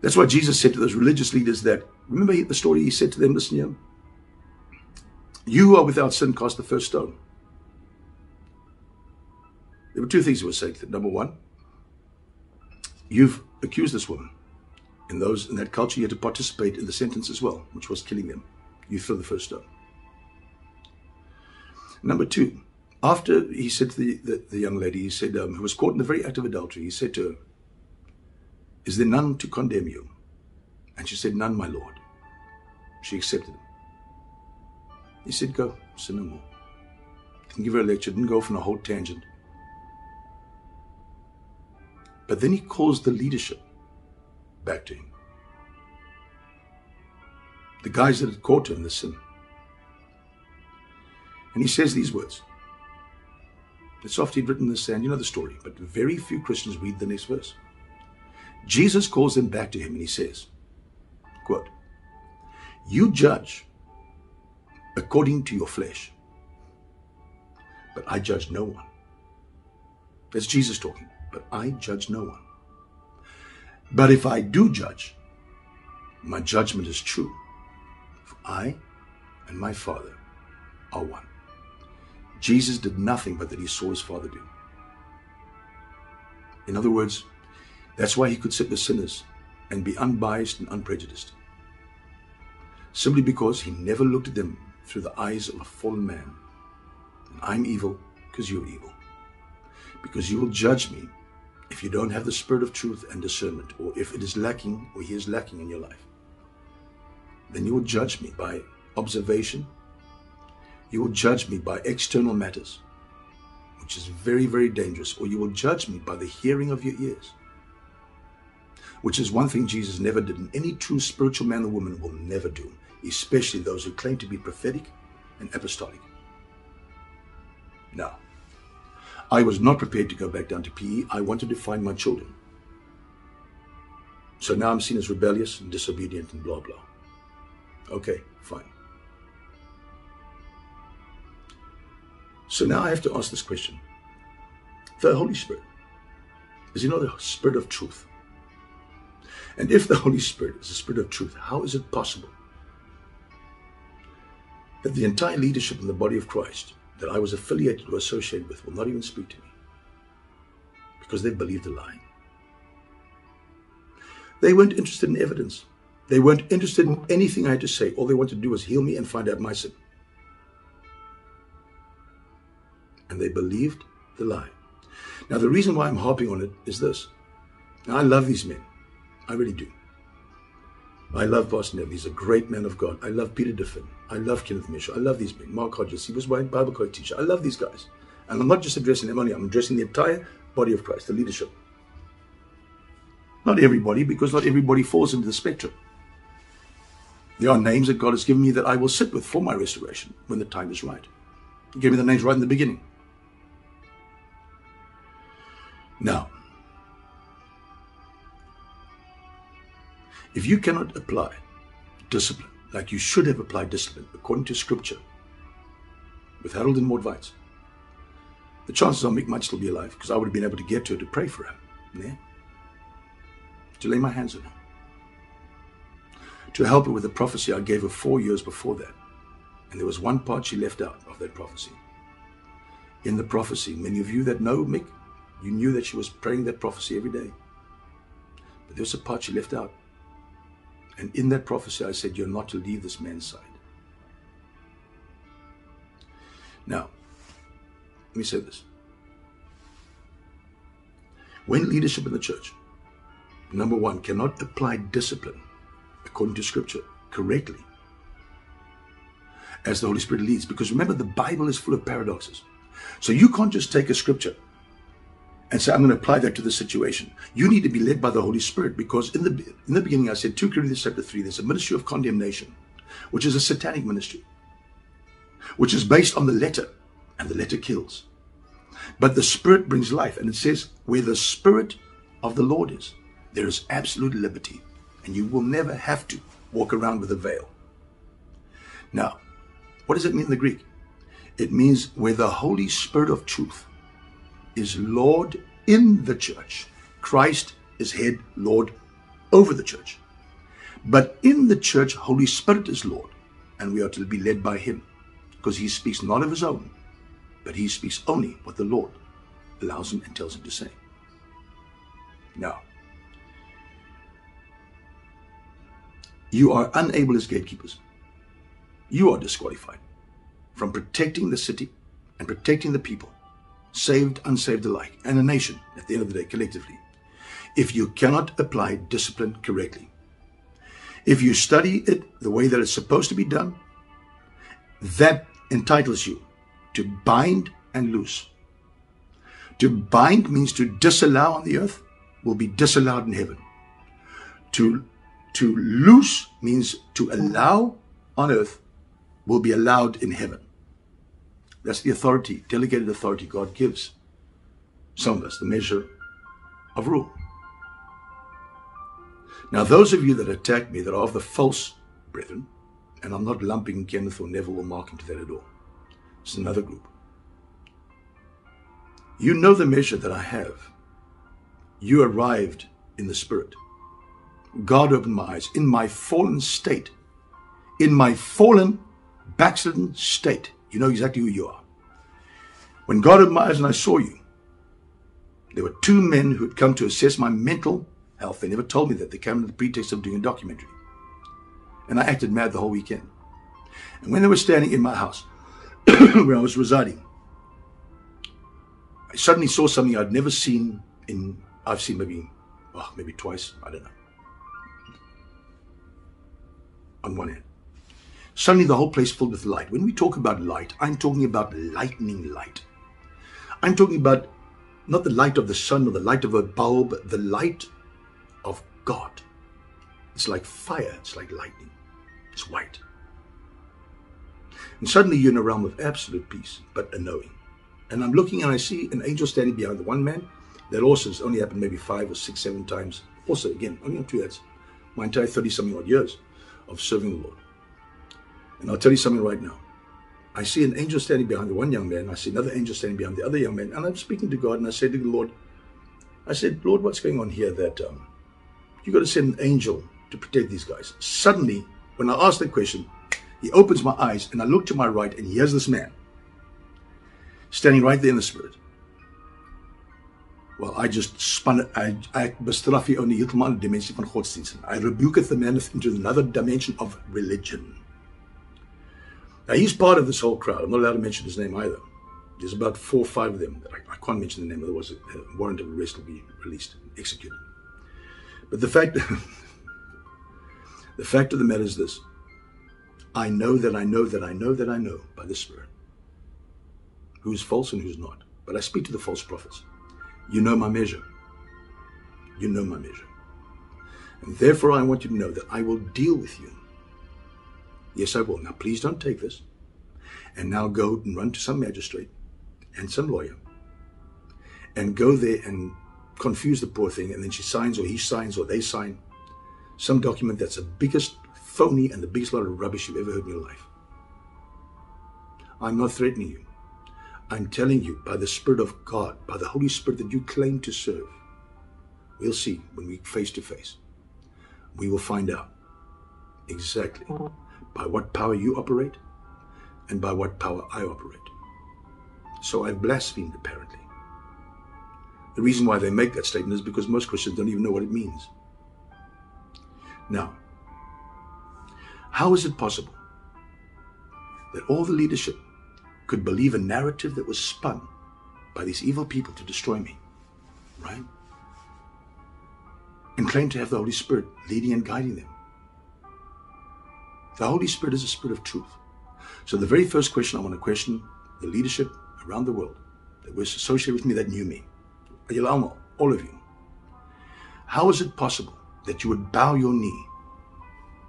That's why Jesus said to those religious leaders that, remember the story he said to them, listen here, you who are without sin, cast the first stone. There were two things he was saying. Number one, you've accused this woman. In those in that culture, you had to participate in the sentence as well, which was killing them. You throw the first stone. Number two, after he said to the, the, the young lady, he said, um, who was caught in the very act of adultery, he said to her, Is there none to condemn you? And she said, None, my Lord. She accepted him. He said, Go, sin no more. Didn't give her a lecture, didn't go off on a whole tangent. But then he calls the leadership back to him. The guys that had caught her in the sin. And he says these words. It's after he'd written this, and you know the story, but very few Christians read the next verse. Jesus calls them back to him and he says, quote, You judge according to your flesh, but I judge no one. That's Jesus talking, but I judge no one. But if I do judge, my judgment is true. For I and my Father are one. Jesus did nothing but that he saw his Father do. In other words, that's why he could sit with sinners and be unbiased and unprejudiced. Simply because he never looked at them through the eyes of a fallen man. And I'm evil because you're evil. Because you will judge me if you don't have the spirit of truth and discernment, or if it is lacking or he is lacking in your life. Then you will judge me by observation you will judge me by external matters, which is very, very dangerous, or you will judge me by the hearing of your ears, which is one thing Jesus never did, and any true spiritual man or woman will never do, especially those who claim to be prophetic and apostolic. Now, I was not prepared to go back down to PE. I wanted to find my children. So now I'm seen as rebellious and disobedient and blah, blah. Okay, fine. So now I have to ask this question. The Holy Spirit, is he not the Spirit of truth? And if the Holy Spirit is the Spirit of truth, how is it possible that the entire leadership in the body of Christ that I was affiliated or associated with will not even speak to me? Because they believed a lie. They weren't interested in evidence. They weren't interested in anything I had to say. All they wanted to do was heal me and find out my sin. and they believed the lie. Now, the reason why I'm harping on it is this. Now, I love these men. I really do. I love Neville. He's a great man of God. I love Peter Defin. I love Kenneth Mitchell. I love these men. Mark Hodges. He was my Bible college teacher. I love these guys. And I'm not just addressing them only. I'm addressing the entire body of Christ, the leadership. Not everybody, because not everybody falls into the spectrum. There are names that God has given me that I will sit with for my restoration when the time is right. He gave me the names right in the beginning. Now, if you cannot apply discipline like you should have applied discipline according to scripture with Harold and Maud Weitz, the chances are Mick might still be alive because I would have been able to get to her to pray for her. Yeah? To lay my hands on her. To help her with the prophecy I gave her four years before that. And there was one part she left out of that prophecy. In the prophecy, many of you that know Mick you knew that she was praying that prophecy every day. But there was a part she left out. And in that prophecy, I said, You're not to leave this man's side. Now, let me say this. When leadership in the church, number one, cannot apply discipline according to scripture correctly as the Holy Spirit leads, because remember, the Bible is full of paradoxes. So you can't just take a scripture and say, I'm going to apply that to the situation. You need to be led by the Holy Spirit because in the in the beginning I said 2 Corinthians chapter 3, there's a ministry of condemnation, which is a satanic ministry, which is based on the letter, and the letter kills. But the Spirit brings life, and it says, where the Spirit of the Lord is, there is absolute liberty, and you will never have to walk around with a veil. Now, what does it mean in the Greek? It means where the Holy Spirit of truth is Lord in the church. Christ is head, Lord over the church. But in the church, Holy Spirit is Lord, and we are to be led by Him, because He speaks not of His own, but He speaks only what the Lord allows Him and tells Him to say. Now, you are unable as gatekeepers. You are disqualified from protecting the city and protecting the people, saved, unsaved alike, and a nation at the end of the day, collectively, if you cannot apply discipline correctly. If you study it the way that it's supposed to be done, that entitles you to bind and loose. To bind means to disallow on the earth, will be disallowed in heaven. To, to loose means to allow on earth, will be allowed in heaven. That's the authority, delegated authority God gives some of us, the measure of rule. Now, those of you that attack me that are of the false brethren, and I'm not lumping Kenneth or Neville or Mark into that at all, it's another group. You know the measure that I have. You arrived in the Spirit. God opened my eyes in my fallen state, in my fallen, backslidden state. You know exactly who you are. When God eyes and I saw you, there were two men who had come to assess my mental health. They never told me that. They came under the pretext of doing a documentary. And I acted mad the whole weekend. And when they were standing in my house, where I was residing, I suddenly saw something I'd never seen in, I've seen maybe, oh, maybe twice, I don't know. On one hand. Suddenly the whole place filled with light. When we talk about light, I'm talking about lightning light. I'm talking about not the light of the sun or the light of a bulb, the light of God. It's like fire, it's like lightning, it's white. And suddenly you're in a realm of absolute peace, but a knowing. And I'm looking and I see an angel standing behind the one man. That also has only happened maybe five or six, seven times. Also, again, only on two that's my entire 30 something odd years of serving the Lord. And I'll tell you something right now. I see an angel standing behind one young man. I see another angel standing behind the other young man. And I'm speaking to God and I said to the Lord, I said, Lord, what's going on here that um, you got to send an angel to protect these guys? Suddenly, when I asked that question, he opens my eyes and I look to my right and here's this man standing right there in the spirit. Well, I just spun it. I, I. I rebuke the man into another dimension of religion. Now, he's part of this whole crowd. I'm not allowed to mention his name either. There's about four or five of them. I, I can't mention the name, otherwise, a warrant of arrest will be released, and executed. But the fact, the fact of the matter is this I know that I know that I know that I know by the Spirit who's false and who's not. But I speak to the false prophets. You know my measure. You know my measure. And therefore, I want you to know that I will deal with you Yes, I will. Now, please don't take this. And now go and run to some magistrate and some lawyer and go there and confuse the poor thing. And then she signs, or he signs, or they sign some document that's the biggest phony and the biggest lot of rubbish you've ever heard in your life. I'm not threatening you. I'm telling you by the Spirit of God, by the Holy Spirit that you claim to serve. We'll see when we face to face. We will find out exactly mm-hmm. By what power you operate and by what power I operate. So I've blasphemed, apparently. The reason why they make that statement is because most Christians don't even know what it means. Now, how is it possible that all the leadership could believe a narrative that was spun by these evil people to destroy me, right? And claim to have the Holy Spirit leading and guiding them? The Holy Spirit is a spirit of truth. So the very first question I want to question the leadership around the world that was associated with me that knew me, all of you. How is it possible that you would bow your knee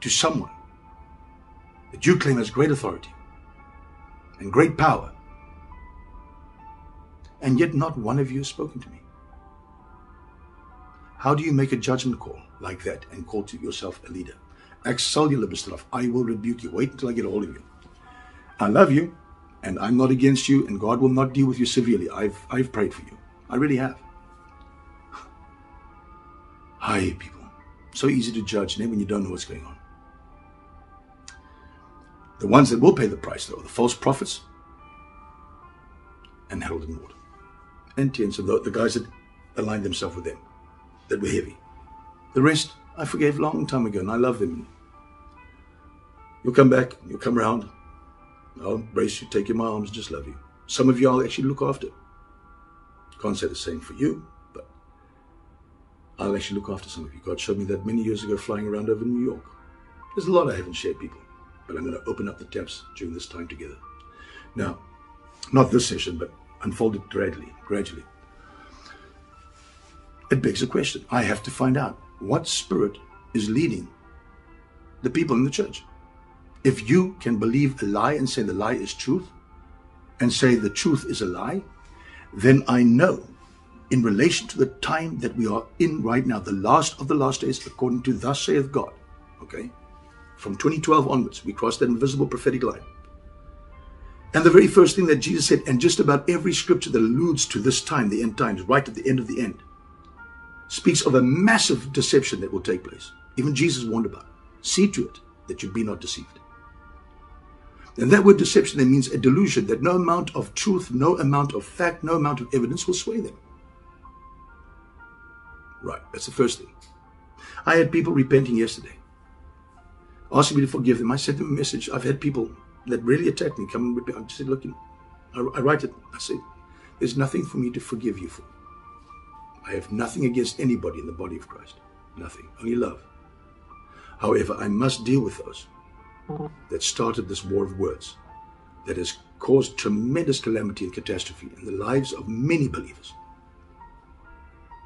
to someone that you claim has great authority and great power, and yet not one of you has spoken to me? How do you make a judgment call like that and call to yourself a leader? Sal julle bestraf. I will rebuke you. Wait until I get a hold of you. I love you, and I'm not against you, and God will not deal with you severely. I've I've prayed for you. I really have. Hi, people. So easy to judge and when you don't know what's going on. The ones that will pay the price, though, are the false prophets and Harold and Maude. And Tiens, the, the guys that aligned themselves with them, that were heavy. The rest, I forgave long time ago, and I love them. You'll come back, you'll come around. I'll embrace you, take you in my arms, just love you. Some of you I'll actually look after. Can't say the same for you, but I'll actually look after some of you. God showed me that many years ago flying around over New York. There's a lot I haven't shared, people, but I'm going to open up the taps during this time together. Now, not this session, but unfold it gradually, gradually. It begs a question. I have to find out what spirit is leading the people in the church. If you can believe a lie and say the lie is truth, and say the truth is a lie, then I know in relation to the time that we are in right now, the last of the last days, according to thus saith God, okay? From 2012 onwards, we crossed that invisible prophetic line. And the very first thing that Jesus said, and just about every scripture that alludes to this time, the end times, right at the end of the end, speaks of a massive deception that will take place. Even Jesus warned about it. See to it that you be not deceived. And that word deception then means a delusion that no amount of truth, no amount of fact, no amount of evidence will sway them. Right, that's the first thing. I had people repenting yesterday, asking me to forgive them. I sent them a message. I've had people that really attacked me come and repent. I just said, look, I, I write it. I say, there's nothing for me to forgive you for. I have nothing against anybody in the body of Christ. Nothing. Only love. However, I must deal with those that started this war of words that has caused tremendous calamity and catastrophe in the lives of many believers.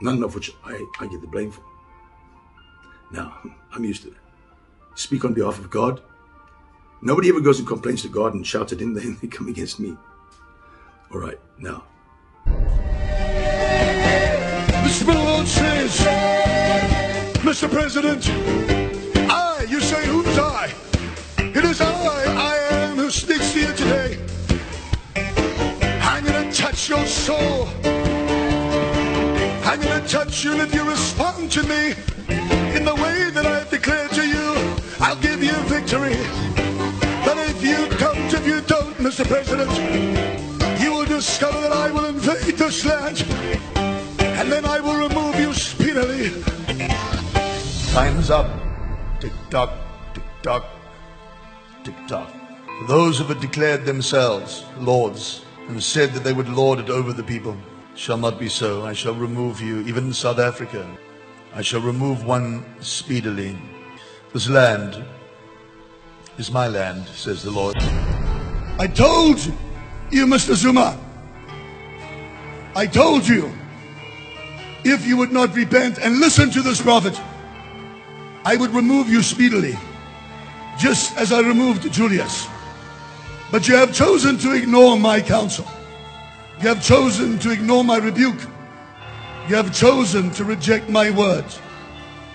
None of which I, I get the blame for. Now, I'm used to it. Speak on behalf of God. Nobody ever goes and complains to God and shouts at him, then they come against me. All right, now. Mr. President, I, you say, who's I? It is I, I am who speaks to you today. I'm to touch your soul. I'm to touch you, if you respond to me in the way that I've declared to you, I'll give you victory. But if you don't, if you don't, Mr. President, you will discover that I will invade this land, and then I will remove you speedily. Time's up. Tick tock, tick tock, tick tock. Those who have declared themselves lords and said that they would lord it over the people, shall not be so. I shall remove you, even in South Africa. I shall remove one speedily. This land is my land, says the Lord. I told you, Mr. Zuma. I told you, if you would not repent and listen to this prophet, I would remove you speedily, just as I removed Julius. But you have chosen to ignore my counsel. You have chosen to ignore my rebuke. You have chosen to reject my word.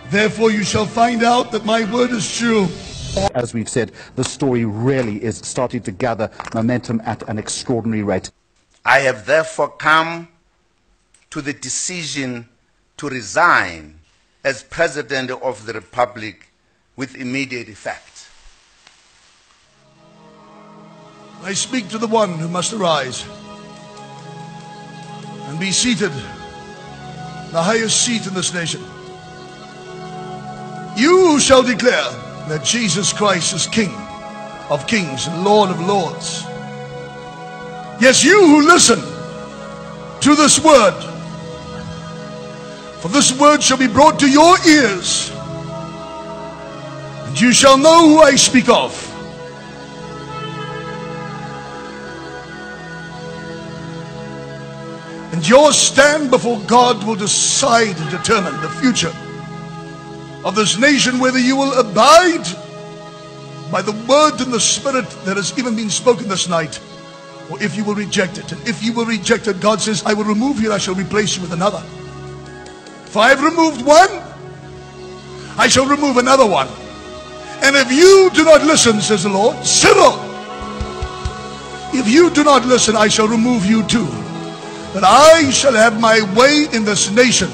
Therefore, you shall find out that my word is true. As we've said, the story really is starting to gather momentum at an extraordinary rate. I have therefore come to the decision to resign as President of the Republic with immediate effect. I speak to the one who must arise and be seated, the highest seat in this nation. You shall declare that Jesus Christ is King of kings and Lord of lords. Yes, you who listen to this word, for this word shall be brought to your ears, and you shall know who I speak of. And your stand before God will decide and determine the future of this nation, whether you will abide by the word and the spirit that has even been spoken this night, or if you will reject it. And if you will reject it, God says, I will remove you and I shall replace you with another. If I have removed one, I shall remove another one. And if you do not listen, says the Lord, Cyril, if you do not listen, I shall remove you too that I shall have my way in this nation.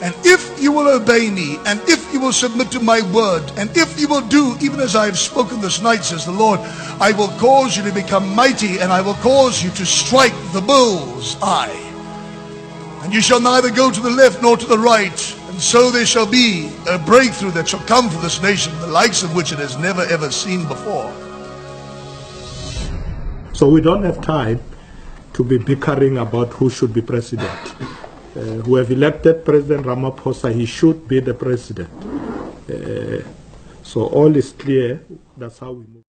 And if you will obey me, and if you will submit to my word, and if you will do even as I have spoken this night, says the Lord, I will cause you to become mighty, and I will cause you to strike the bull's eye. And you shall neither go to the left nor to the right. And so there shall be a breakthrough that shall come for this nation, the likes of which it has never ever seen before. So we don't have time to be bickering about who should be president. Uh, we have elected President Ramaphosa, he should be the president. Uh, so all is clear. That's how we move.